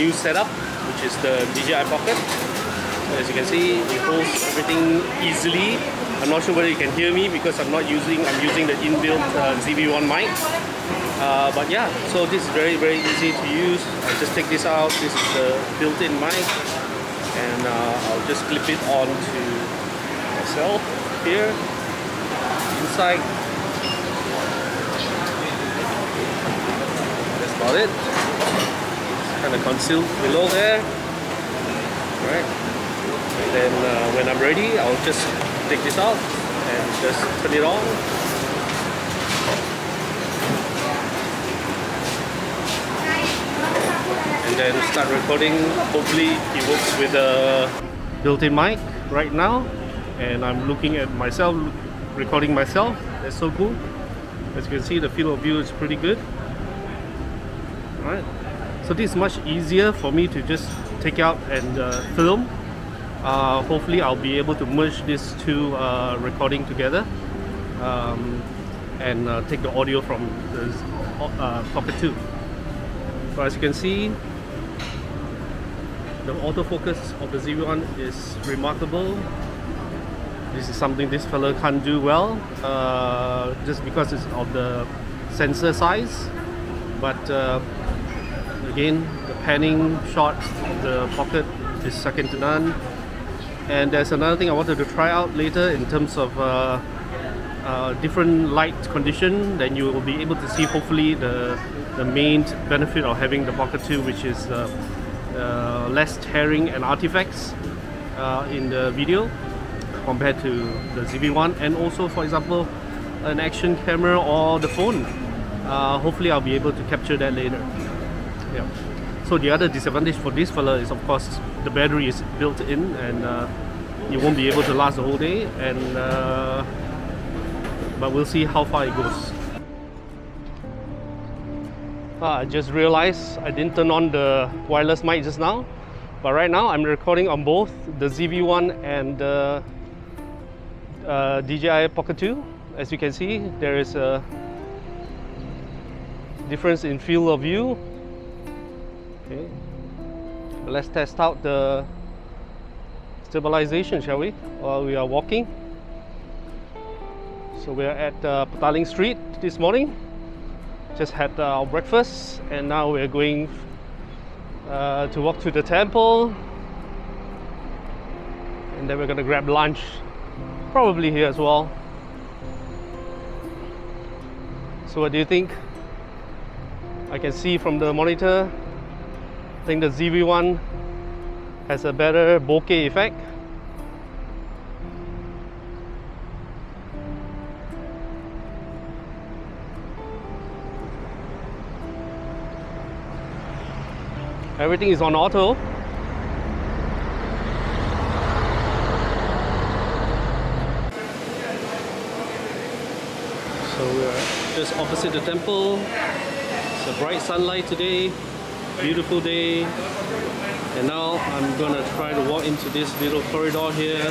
new setup, which is the DJI Pocket. As you can see, it holds everything easily. I'm not sure whether you can hear me because I'm not using, I'm using the inbuilt uh, ZV-1 mic. Uh, but yeah, so this is very, very easy to use. I just take this out. This is the built-in mic. And uh, I'll just clip it onto myself here. Inside. That's about it. Of concealed below there. Right. And then uh, when I'm ready, I'll just take this out and just turn it on. and then start recording. Hopefully it works with a built-in mic right now and I'm looking at myself recording myself. That's so cool. As you can see the field of view is pretty good. Alright. So this is much easier for me to just take out and uh, film. Uh, hopefully I'll be able to merge these two uh, recording together um, and uh, take the audio from the uh, Pocket 2. So as you can see the autofocus of the ZV-1 is remarkable. This is something this fellow can't do well, uh, just because it's of the sensor size. But again, the panning shot the pocket is second to none. And there's another thing I wanted to try out later in terms of uh, uh, different light condition, then you will be able to see hopefully the, the main benefit of having the Pocket 2, which is uh, uh, less tearing and artifacts uh, in the video compared to the ZV-1 and also for example an action camera or the phone. Uh, hopefully I'll be able to capture that later yeah so the other disadvantage for this fella is of course the battery is built in and uh, you won't be able to last the whole day and uh, but we'll see how far it goes Ah, I just realized I didn't turn on the wireless mic just now. But right now I'm recording on both the ZV-1 and the uh, DJI Pocket 2. As you can see, there is a difference in field of view. Okay. Let's test out the stabilization, shall we? While we are walking. So we are at uh, Petaling Street this morning just had our breakfast and now we're going uh, to walk to the temple and then we're gonna grab lunch probably here as well so what do you think I can see from the monitor I think the ZV-1 has a better bokeh effect. Everything is on auto. So we're just opposite the temple. It's a bright sunlight today beautiful day. And now I'm gonna try to walk into this little corridor here.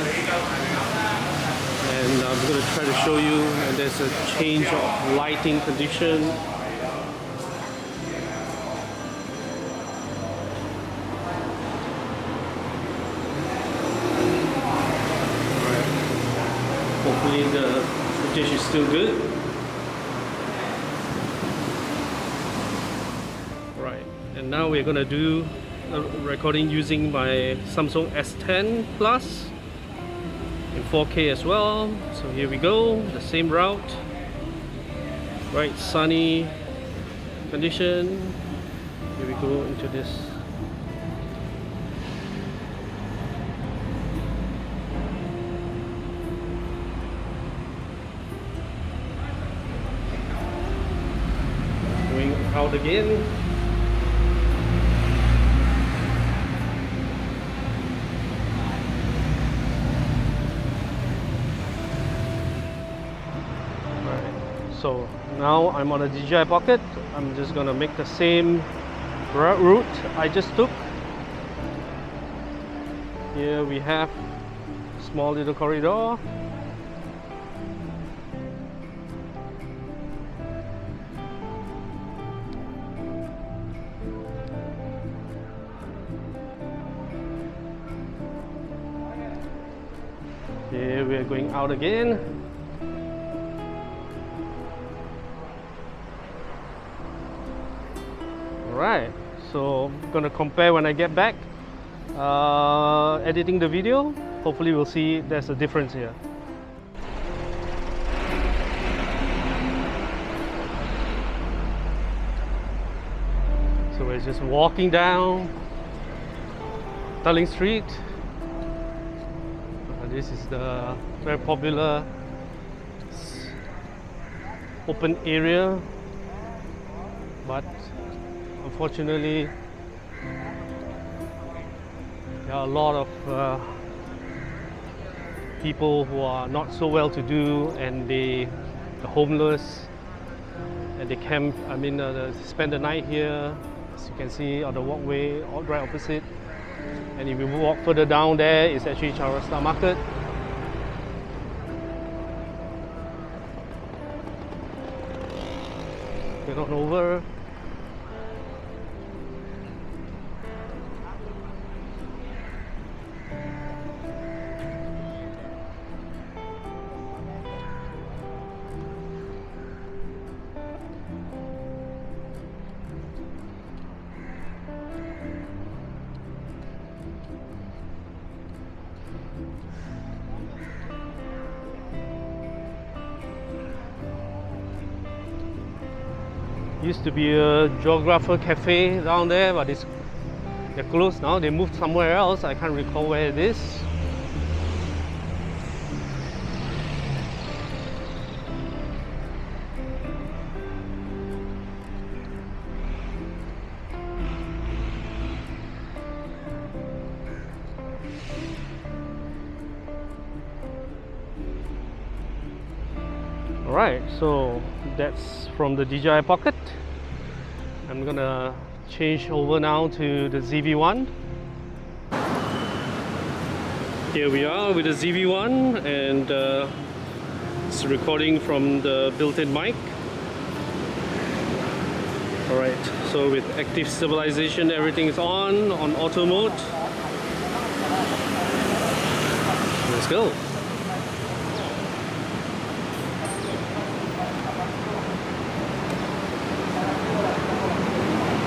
And I'm gonna try to show you and there's a change of lighting condition. Hopefully the footage is still good right now we're gonna do a recording using my Samsung S10 Plus in 4K as well. So here we go the same route. Right sunny condition. Here we go into this. Out again now I'm on a DJI Pocket I'm just gonna make the same route I just took. Here we have small little corridor. Here we're going out again. So I'm gonna compare when I get back. Uh, editing the video, hopefully we'll see there's a difference here. So we're just walking down Petaling Street. Uh, this is the very popular open area, but unfortunately, there are a lot of uh, people who are not so well to do and they the homeless and they camp I mean uh, spend the night here as you can see on the walkway right opposite. And if you walk further down there it's actually Chowrasta Market. Get on over Used to be a geographer cafe down there, but it's they're closed now. They moved somewhere else. I can't recall where it is. Alright, so that's from the DJI Pocket. I'm gonna change over now to the ZV-1. Here we are with the ZV-1 and uh, it's recording from the built-in mic. Alright, so with active stabilization everything is on, on auto mode. Let's go.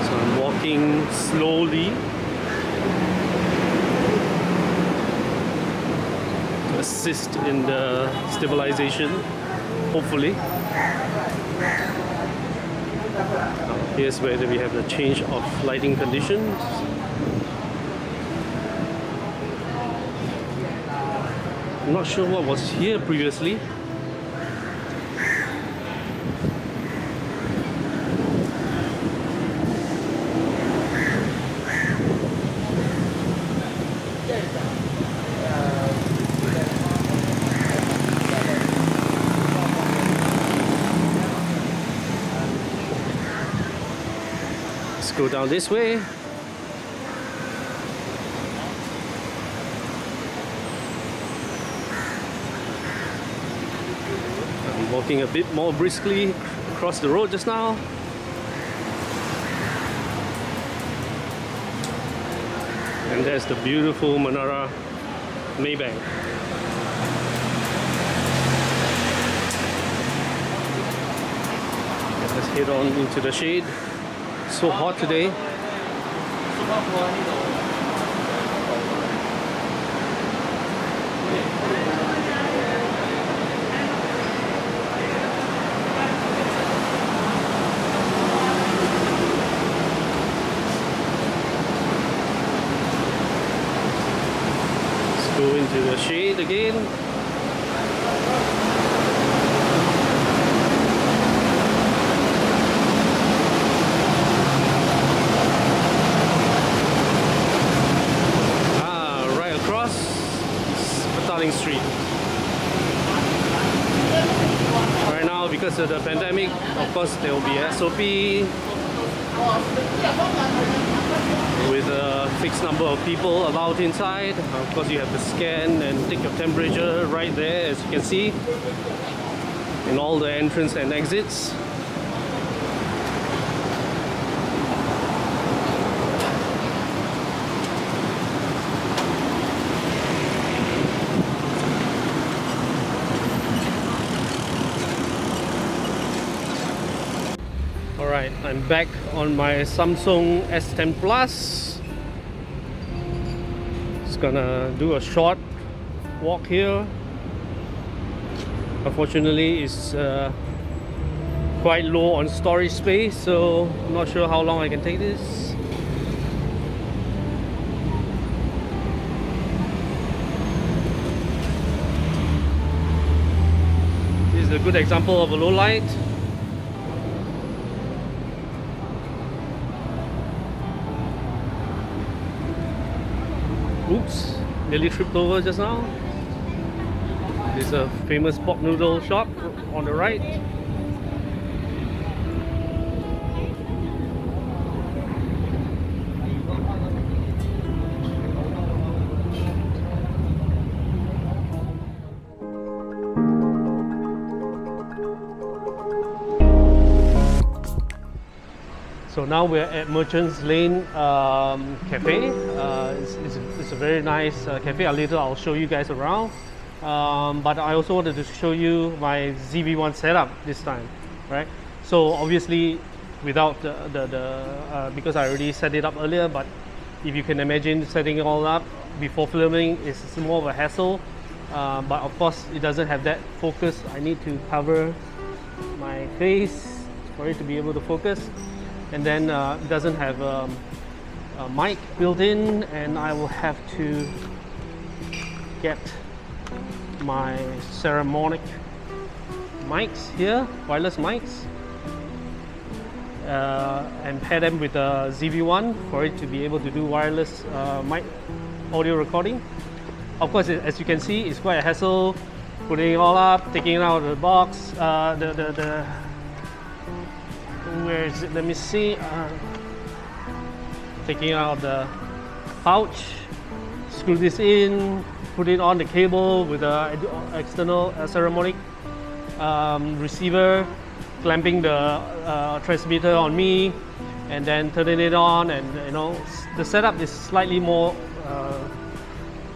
So I'm walking slowly to assist in the stabilization, hopefully. Here's where we have the change of lighting conditions. I'm not sure what was here previously. Let's go down this way. I'm walking a bit more briskly across the road just now. And there's the beautiful Menara Maybank. Let's head on into the shade. So hot today. Let's go into the shade again. Ah, right across Petaling Street. Right of the pandemic, of course, there will be SOP with a fixed number of people allowed inside. Of course, you have to scan and take your temperature right there, as you can see, in all the entrance and exits. I'm back on my Samsung S10 Plus. Just gonna do a short walk here. Unfortunately, it's uh, quite low on storage space, so I'm not sure how long I can take this. This is a good example of a low light. Oops, nearly tripped over just now. There's a famous pork noodle shop on the right. So now we're at Merchants Lane um, Cafe. Uh, it's, it's, it's, a very nice uh, cafe. Later I'll show you guys around. Um, but I also wanted to show you my ZV-1 setup this time, right? So obviously without the, the, the uh, because I already set it up earlier, but if you can imagine setting it all up before filming, it's more of a hassle. Uh, but of course it doesn't have that focus. I need to cover my face for it to be able to focus and then uh, it doesn't have um, a mic built in and I will have to get my Saramonic mics here, wireless mics uh, and pair them with a ZV-1 for it to be able to do wireless uh, mic audio recording. Of course, as you can see, it's quite a hassle putting it all up, taking it out of the box, uh, the, the, the where is it? Let me see. Taking out the pouch, screw this in, put it on the cable with the external uh, Saramonic um, receiver, clamping the uh, transmitter on me, and then turning it on. And you know, the setup is slightly more uh,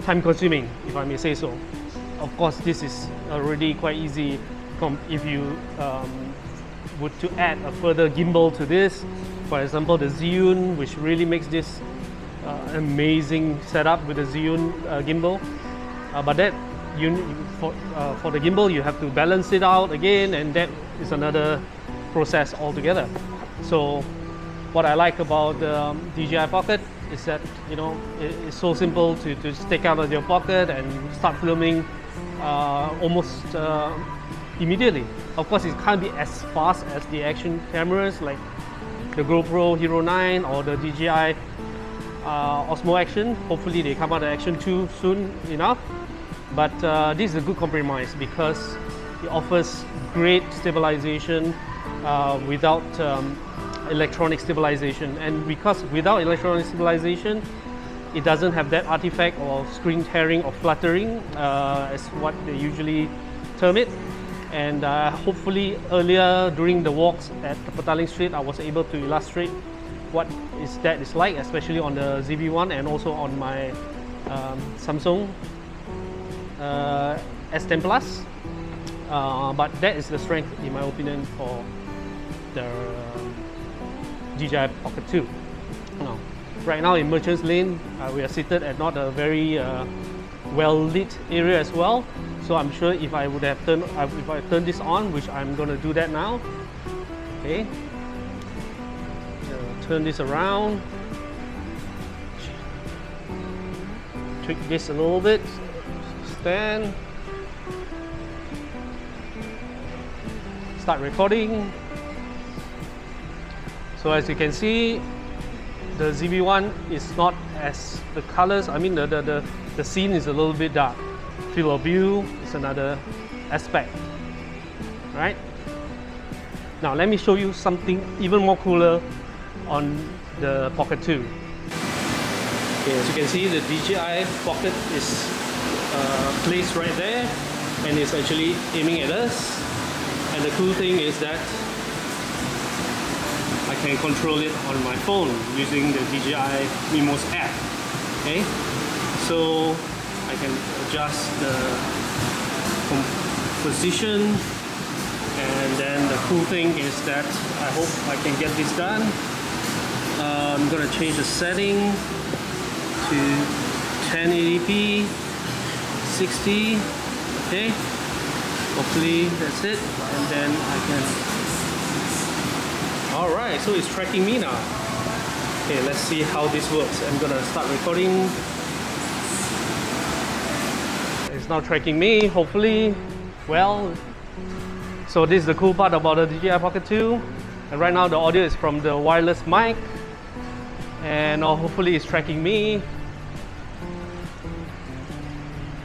time consuming, if I may say so. Of course, this is already quite easy if you um, would to add a further gimbal to this. For example, the Zhiyun, which really makes this uh, amazing setup with the Zhiyun uh, gimbal. Uh, but that you for uh, for the gimbal, you have to balance it out again, and that is another process altogether. So, what I like about the um, DJI Pocket is that you know it, it's so simple to, to take out of your pocket and start filming uh, almost uh, immediately. Of course, it can't be as fast as the action cameras like the GoPro Hero 9 or the DJI uh, Osmo Action. Hopefully they come out the Action 2 soon enough. But uh, this is a good compromise because it offers great stabilization uh, without um, electronic stabilization. And because without electronic stabilization, it doesn't have that artifact of screen tearing or fluttering uh, as what they usually term it and uh, hopefully earlier during the walks at Petaling Street I was able to illustrate what is that is like especially on the ZV-1 and also on my um, Samsung uh, S10 Plus. Uh, but that is the strength in my opinion for the DJI Pocket 2 now, right now in Merchants Lane uh, we are seated at not a very uh, well lit area as well. So I'm sure if I would have turned if I turn this on which I'm gonna do that now okay turn this around tweak this a little bit stand start recording. So as you can see the ZV-1 is not as the colors I mean the, the, the the scene is a little bit dark. Field of view is another aspect, right? Now let me show you something even more cooler on the Pocket 2. Okay, as you can see, the DJI Pocket is uh, placed right there and it's actually aiming at us. And the cool thing is that I can control it on my phone using the DJI Mimos app. Okay, so I can adjust the position And then the cool thing is that I hope I can get this done. Uh, I'm gonna change the setting to 1080p 60 okay? Hopefully that's it and then I can alright so it's tracking me now. Okay let's see how this works. I'm gonna start recording it's not tracking me hopefully. Well so this is the cool part about the DJI Pocket 2 and right now the audio is from the wireless mic. And uh, hopefully it's tracking me.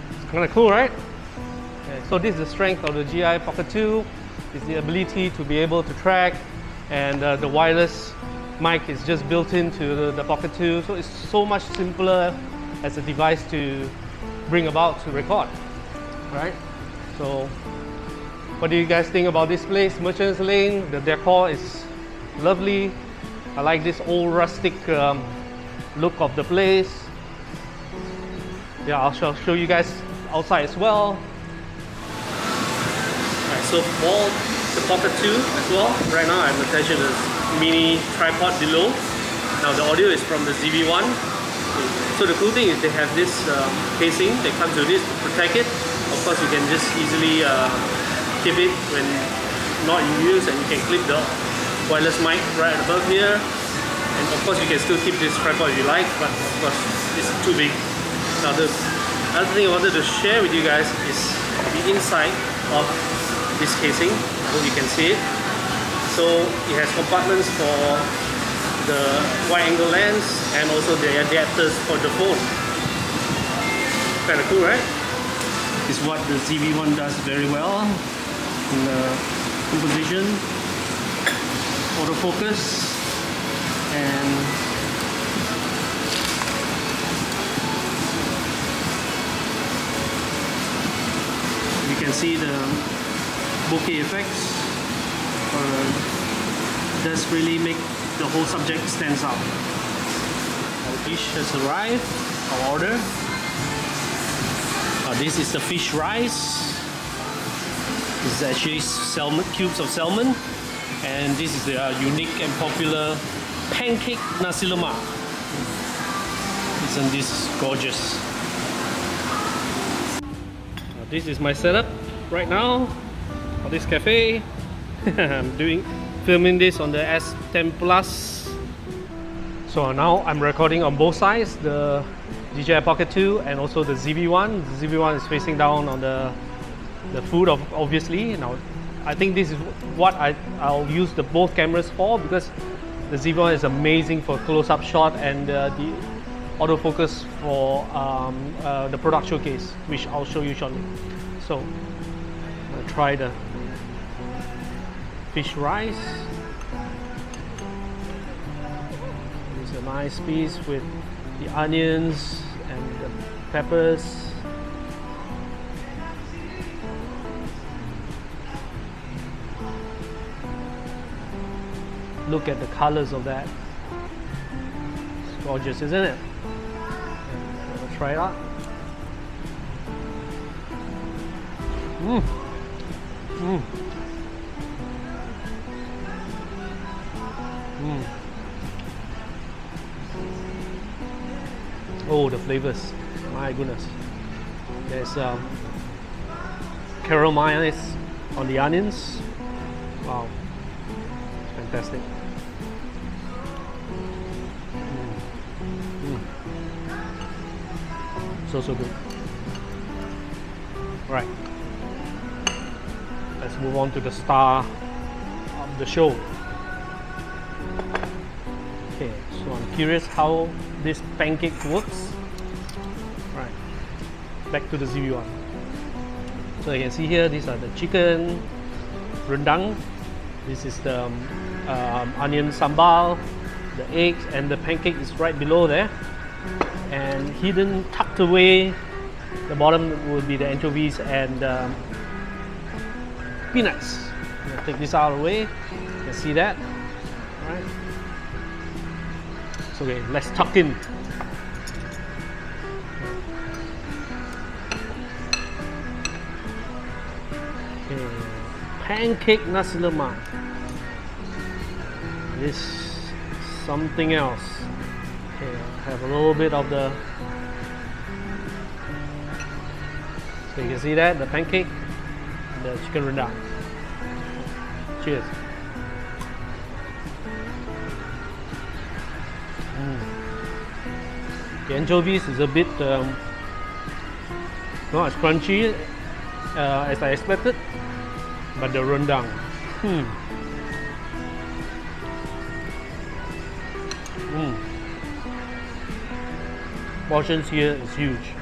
It's kind of cool right? Okay, so this is the strength of the DJI Pocket 2 is the ability to be able to track. And uh, the wireless mic is just built into the, the Pocket 2 so it's so much simpler as a device to bring about to record right? So what do you guys think about this place merchants lane? The decor is lovely. I like this old rustic um, look of the place. Yeah I'll show, show you guys outside as well. Alright, so for the Pocket 2 as well. Right now I'm attaching this mini tripod below. Now the audio is from the ZV-1 so the cool thing is they have this um, casing that comes with this to protect it. Of course you can just easily uh, keep it when not in use and you can clip the wireless mic right above here. And of course you can still keep this tripod if you like, but of course it's too big. Now the other thing I wanted to share with you guys is the inside of this casing. I hope you can see it. So it has compartments for the wide angle lens and also the adapters for the phone. Kind of cool, right? Is what the ZV-1 does very well in the composition, autofocus, and you can see the bokeh effects. Uh, does really make the whole subject stands out. Our dish has arrived, our order. Uh, this is the fish rice. This is actually salmon, cubes of salmon. And this is the uh, unique and popular pancake nasi lemak. Isn't this gorgeous? Uh, this is my setup right now for this cafe. I'm doing filming this on the S10 Plus. So now I'm recording on both sides, the DJI Pocket 2 and also the ZV-1. The ZV-1 is facing down on the the food of obviously. Now I think this is what I, I'll use the both cameras for because the ZV-1 is amazing for close-up shot and uh, the autofocus for um, uh, the product showcase, which I'll show you shortly. So I'm gonna try the fish rice. It's a nice piece with the onions and the peppers. Look at the colors of that. It's gorgeous, isn't it? Let's uh, try it out. Mmm. Mmm. Mm. Oh, the flavors. My goodness. There's um, on the onions. Wow. Fantastic. Mm. Mm. So, so good. Right. Let's move on to the star of the show. Curious how this pancake works. Right, back to the ZV-1. So you can see here, these are the chicken rendang. This is the um, um, onion sambal, the eggs, and the pancake is right below there. And hidden, tucked away, the bottom will be the anchovies and um, peanuts. take this out of the way. You can see that. So okay, let's tuck in. Okay, pancake nasi lemak. This something else. Okay, have a little bit of the. So you can see that the pancake, the chicken rendang. Cheers. The anchovies is a bit um, not as crunchy uh, as I expected, but the rendang. Hmm. Mm. Portions here is huge.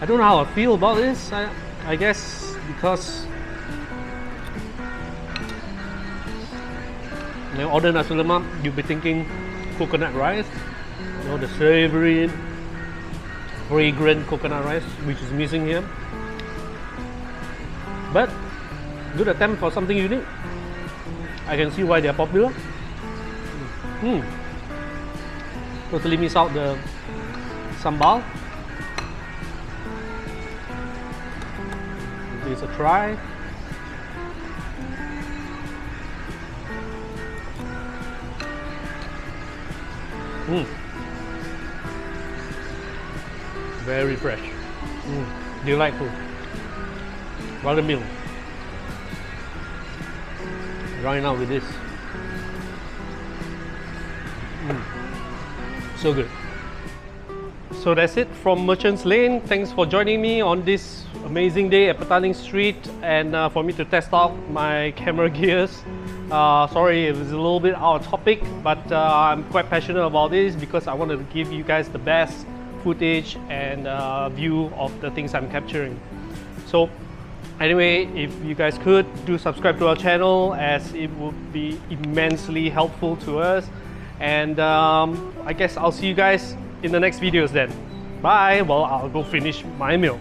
I don't know how I feel about this. I, I guess because when you order nasi lemak, you'll be thinking coconut rice, you know, the savory, fragrant coconut rice, which is missing here. But good attempt for something unique. I can see why they are popular. Hmm. Totally miss out the sambal. Give this a try. Mm. Very fresh. Mm. Delightful. Buttermilk. Right now with this. Mm. So good. So that's it from Merchants Lane. Thanks for joining me on this amazing day at Petaling Street and uh, for me to test out my camera gears. Uh, sorry, it was a little bit out of topic, but uh, I'm quite passionate about this because I want to give you guys the best footage and uh, view of the things I'm capturing. So anyway, if you guys could, do subscribe to our channel as it would be immensely helpful to us. And um, I guess I'll see you guys in the next videos then. Bye! Well, I'll go finish my meal.